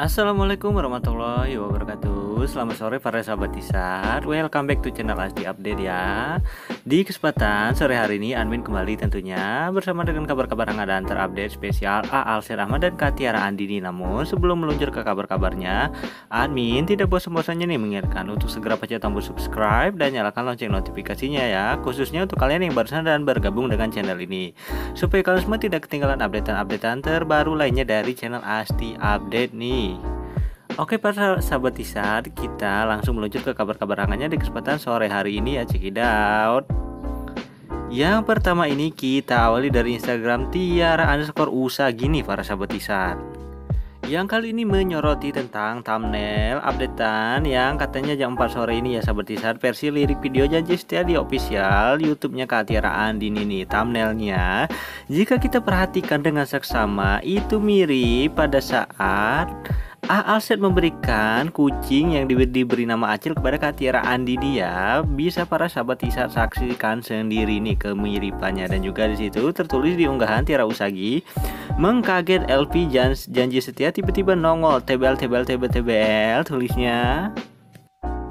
Assalamualaikum warahmatullahi wabarakatuh. Selamat sore para sahabat Tisar. Welcome back to channel Asdi Update ya. Di kesempatan sore hari ini Admin kembali tentunya Bersama dengan kabar-kabar hangat dan terupdate spesial A. Alsir Ahmad dan Katiara Andini. Namun sebelum meluncur ke kabar-kabarnya Admin tidak bosan-bosannya nih mengingatkan Untuk segera pencet tombol subscribe Dan nyalakan lonceng notifikasinya ya Khususnya untuk kalian yang baru dan bergabung dengan channel ini. Supaya kalian semua tidak ketinggalan update-updatean terbaru lainnya dari channel Asti Update nih Oke para sahabat Tisar, kita langsung meluncur ke kabar-kabar hangatnya di kesempatan sore hari ini ya check out. Yang pertama ini kita awali dari Instagram Tiara underscore usa gini para sahabat Tisar. Yang kali ini menyoroti tentang thumbnail updatean yang katanya jam 4 sore ini ya sahabat Tisar versi lirik video janji setia di official YouTube-nya Kak Tiara Andin ini thumbnailnya. Jika kita perhatikan dengan seksama itu mirip pada saat A. Alset memberikan kucing yang diberi, nama Acil kepada Katiara Andi dia bisa para sahabat bisa saksikan sendiri nih kemiripannya dan juga di situ tertulis di unggahan Tiara Usagi mengkaget LP janji setia tiba-tiba nongol tebel tebel tebel tebel tulisnya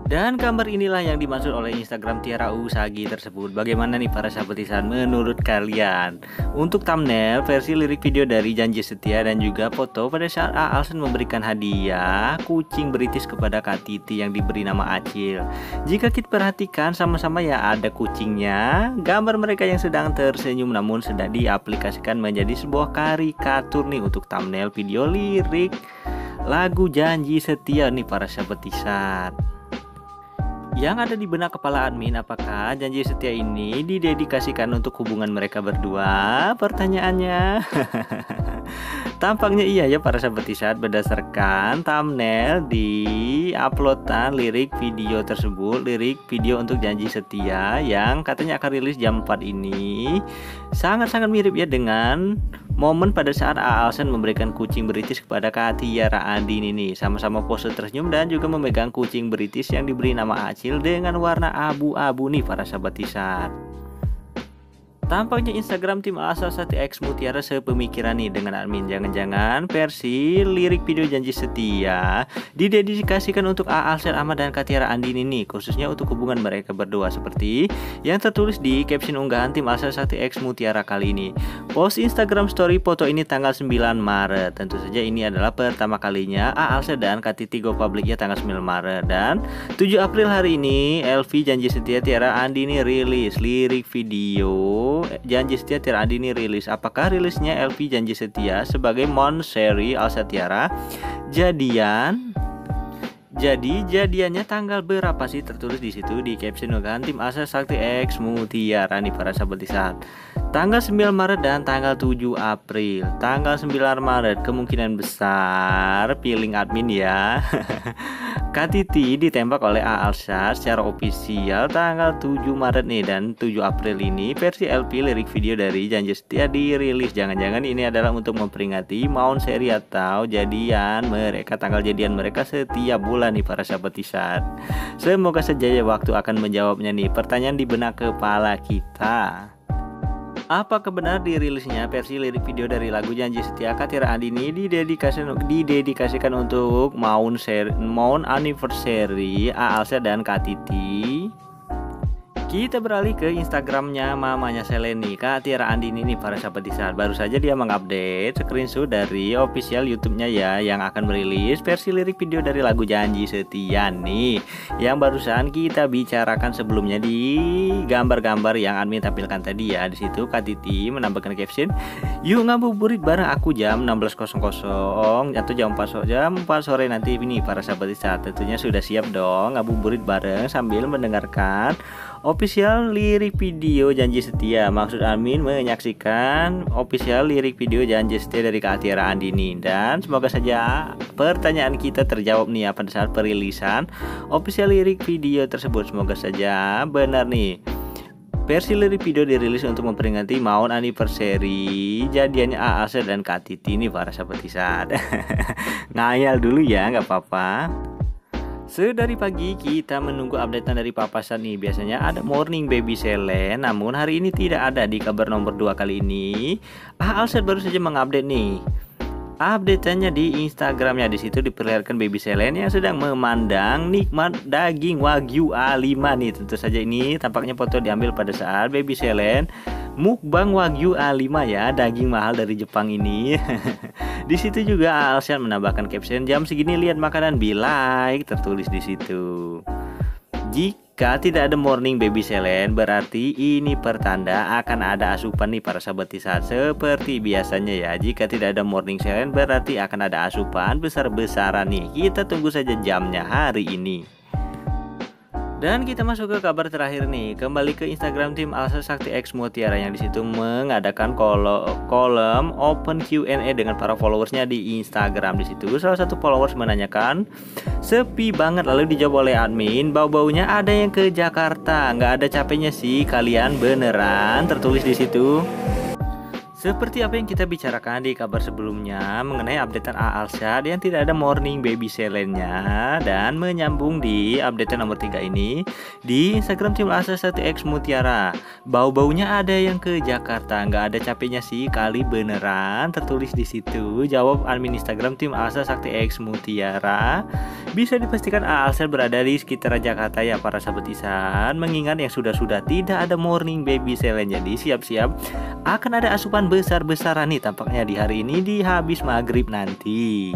dan gambar inilah yang dimaksud oleh Instagram Tiara Usagi tersebut. Bagaimana nih para sahabat Isan menurut kalian? Untuk thumbnail versi lirik video dari Janji Setia dan juga foto pada saat A. Alsen memberikan hadiah kucing British kepada Kak Titi yang diberi nama Acil. Jika kita perhatikan sama-sama ya ada kucingnya, gambar mereka yang sedang tersenyum namun sedang diaplikasikan menjadi sebuah karikatur nih untuk thumbnail video lirik lagu Janji Setia nih para sahabat Isan. Yang ada di benak kepala admin apakah janji setia ini didedikasikan untuk hubungan mereka berdua? Pertanyaannya. Tampaknya iya ya para sahabat saat berdasarkan thumbnail di uploadan lirik video tersebut lirik video untuk janji setia yang katanya akan rilis jam 4 ini sangat-sangat mirip ya dengan momen pada saat Aalsen memberikan kucing British kepada Katiara Andin ini sama-sama pose tersenyum dan juga memegang kucing British yang diberi nama Acil dengan warna abu-abu nih para sahabat tisar. Tampaknya Instagram tim Asa Sati X Mutiara sepemikiran nih dengan admin Jangan-jangan versi lirik video janji setia Didedikasikan untuk A. Ahmad dan Katiara Andini nih Khususnya untuk hubungan mereka berdua Seperti yang tertulis di caption unggahan tim Asa Sati X Mutiara kali ini Post Instagram story foto ini tanggal 9 Maret Tentu saja ini adalah pertama kalinya A. Dan Katiti go publiknya tanggal 9 Maret Dan 7 April hari ini Elvi janji setia Tiara Andini rilis lirik video Janji Setia Tiara Andini rilis. Apakah rilisnya LP Janji Setia sebagai Mon Seri Alsatiara jadian. Jadi jadiannya tanggal berapa sih? Tertulis di situ di caption kan tim Asa Sakti X Mutiara nih para sahabat di saat Tanggal 9 Maret dan tanggal 7 April. Tanggal 9 Maret kemungkinan besar Feeling admin ya. Katiti ditembak oleh A. Secara ofisial tanggal 7 Maret nih Dan 7 April ini versi LP lirik video dari Janji Setia dirilis. Jangan-jangan ini adalah untuk memperingati Mount seri atau jadian mereka Tanggal jadian mereka setiap bulan nih para sahabat Tisat Semoga saja waktu akan menjawabnya nih. Pertanyaan di benak kepala kita Apakah benar dirilisnya versi lirik video dari lagu Janji Setia Katira Andini didedikasikan, didedikasikan untuk Maun, Maun Anniversary Aalsa dan Katiti? Kita beralih ke Instagramnya mamanya Seleni. Kak Tiara Andini nih para sahabat di saat. Baru saja dia mengupdate screenshot dari official YouTube-nya ya yang akan merilis versi lirik video dari lagu Janji Setia nih. Yang barusan kita bicarakan sebelumnya di gambar-gambar yang admin tampilkan tadi ya. Di situ Kak Titi menambahkan caption yuk ngabuburit bareng aku jam 16.00 atau jam 4 sore jam 4 sore nanti ini para sahabat di saat. Tentunya sudah siap dong ngabuburit bareng sambil mendengarkan official lirik video janji setia. Maksud Amin menyaksikan official lirik video janji setia dari Kak Tiara Andini. Dan semoga saja pertanyaan kita terjawab nih ya pada saat perilisan official lirik video tersebut. Semoga saja benar nih. Versi lirik video dirilis untuk memperingati maun anniversary jadiannya A.A.S. dan Kak Titi ini para sahabat isat Ngayal dulu ya nggak apa-apa Sedari pagi kita menunggu updatean dari papasan nih Biasanya ada morning baby Selen Namun hari ini tidak ada di kabar nomor 2 kali ini. Ah Alset baru saja mengupdate nih. Update-nya di Instagramnya. Di situ diperlihatkan baby Selen yang sedang memandang nikmat daging wagyu A5 nih. Tentu saja ini tampaknya foto diambil pada saat baby Selen mukbang wagyu A5 ya daging mahal dari Jepang ini di situ juga Alsian menambahkan caption jam segini lihat makanan be like tertulis di situ jika tidak ada morning baby selen berarti ini pertanda akan ada asupan nih para sahabat tisar seperti biasanya ya. Jika tidak ada morning selen berarti akan ada asupan besar-besaran nih. Kita tunggu saja jamnya hari ini. Dan kita masuk ke kabar terakhir nih, kembali ke Instagram tim Alsa Sakti X Mutiara yang di situ mengadakan kolom open Q&A dengan para followersnya di Instagram di situ. Salah satu followers menanyakan, sepi banget lalu dijawab oleh admin, bau-baunya ada yang ke Jakarta, nggak ada capeknya sih kalian beneran tertulis di situ. Seperti apa yang kita bicarakan di kabar sebelumnya mengenai updatean A Alshad yang tidak ada morning baby selennya dan menyambung di update nomor 3 ini di Instagram tim Alsa 1X Mutiara. Bau-baunya ada yang ke Jakarta, nggak ada capeknya sih kali beneran tertulis di situ. Jawab admin Instagram tim Alsa Sakti X Mutiara. Bisa dipastikan A Alshad berada di sekitar Jakarta ya para sahabat Isan. Mengingat yang sudah-sudah tidak ada morning baby selen jadi siap-siap akan ada asupan besar-besaran nih tampaknya di hari ini di habis maghrib nanti.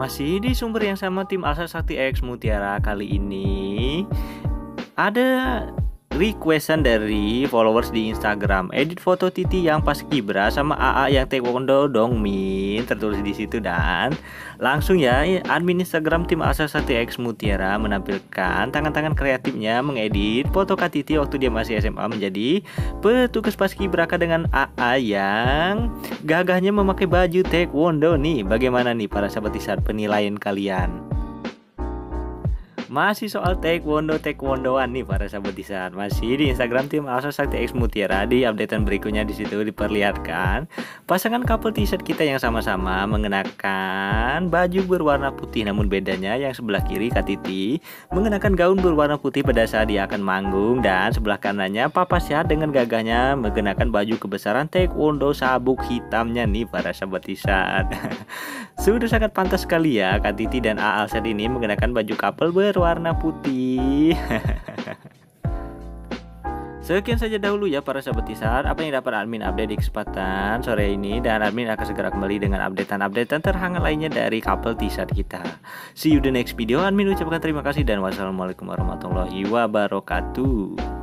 Masih di sumber yang sama tim Asa Sakti X Mutiara kali ini ada requestan dari followers di Instagram edit foto Titi yang pas kibra sama AA yang taekwondo dong min tertulis di situ dan langsung ya admin Instagram tim Asa Sati X Mutiara menampilkan tangan-tangan kreatifnya mengedit foto Kak Titi waktu dia masih SMA menjadi petugas pas kibraka dengan AA yang gagahnya memakai baju taekwondo nih. Bagaimana nih para sahabat saat penilaian kalian masih soal taekwondo taekwondoan nih para sahabat masih di Instagram tim Alsa Sakti X Mutiara di updatean berikutnya di situ diperlihatkan. Pasangan couple t-shirt kita yang sama-sama mengenakan baju berwarna putih namun bedanya yang sebelah kiri Katiti mengenakan gaun berwarna putih pada saat dia akan manggung dan sebelah kanannya Papa Syah dengan gagahnya mengenakan baju kebesaran taekwondo sabuk hitamnya nih para sahabat sudah sangat pantas sekali ya Katiti dan Aal saat ini mengenakan baju couple ber berwarna putih. Sekian saja dahulu ya para sahabat tisar. Apa yang dapat admin update di kesempatan sore ini? Dan admin akan segera kembali dengan updatean-updatean terhangat lainnya dari couple tisar kita. See you the next video. Admin ucapkan terima kasih dan wassalamualaikum warahmatullahi wabarakatuh